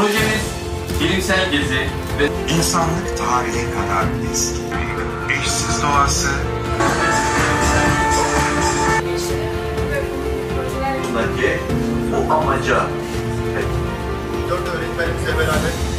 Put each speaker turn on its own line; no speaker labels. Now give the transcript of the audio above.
Projemiz bilimsel gezi ve
insanlık tarihi kadar eski. Eşsiz doğası,
buradaki o amaca
Dört öğretmenimizle beraber